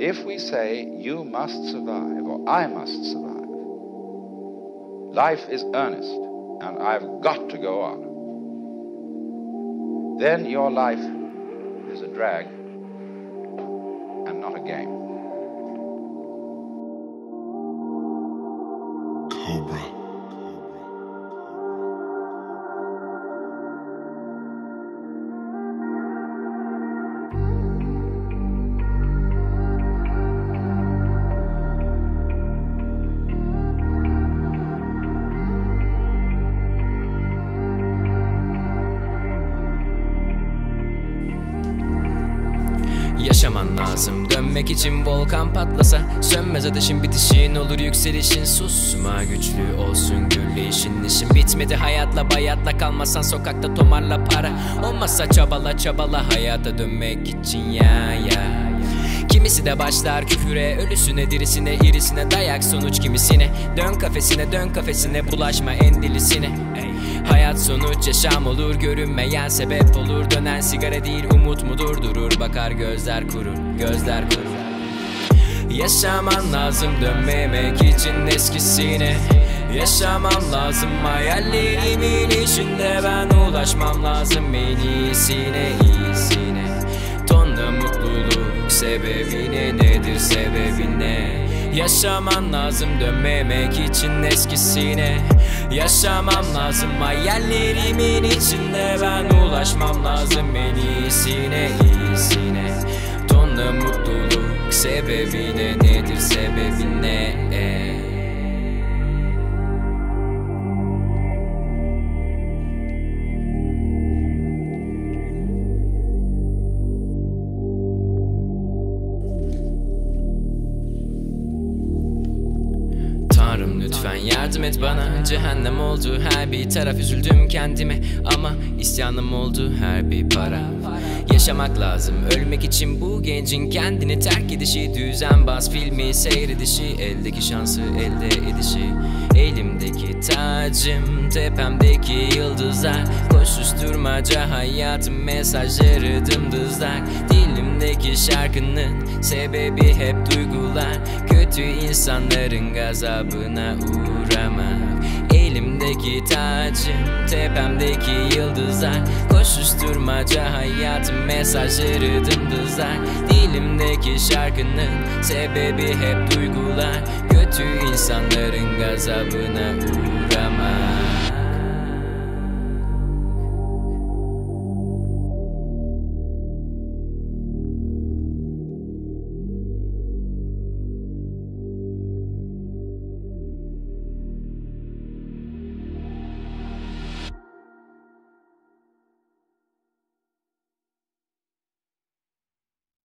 If we say you must survive or I must survive, life is earnest and I've got to go on, then your life is a drag and not a game. Yaşaman lazım. Dönmek için volkan patlasa Sönmez ateşin bitişin olur yükselişin. Susma güçlü olsun gürleyişin işin. Bitmedi hayatla bayatla kalmasan sokakta tomarla para. Olmazsa çabala çabala hayata dönmek için ya ya Kimisi de başlar küfüre Ölüsüne dirisine irisine. Dayak sonuç kimisine. Dön kafesine dön kafesine bulaşma endilisine Hayat sonuç yaşam olur görünmeyen sebep olur. Dönen sigara değil umut mudur? Durur bakar gözler kurur gözler kurur. Yaşaman lazım dönmemek için eskisine. Yaşamam lazım hayallerimin içinde Ben ulaşmam lazım en iyisine iyisine. Tonla mutluluk sebebine nedir sebebin ne Yaşaman lazım dönmemek için eskisine. Yaşamam lazım hayallerimin içinde Ben ulaşmam lazım en iyisine iyisine. Tonla mutluluk sebebine nedir? Sebebin ne lütfen yardım et bana. Cehennem oldu her bir taraf Üzüldüm kendime. Ama isyanım oldu her bir para. Yaşamak lazım ölmek için bu gencin kendini terk edişi. Düzenbaz filmi seyredişi. Eldeki şansı elde edişi. Elimdeki tacım tepemdeki yıldızlar. Koşuşturmaca hayatım mesajları dımdızlar. Dilimdeki şarkının sebebi hep duygular Kötü insanların gazabına uğramak Elimdeki tacım tepemdeki yıldızlar. Koşuşturmaca hayatım mesajları dımdızlar. Dilimdeki şarkının sebebi hep duygular. Kötü insanların gazabına uğramak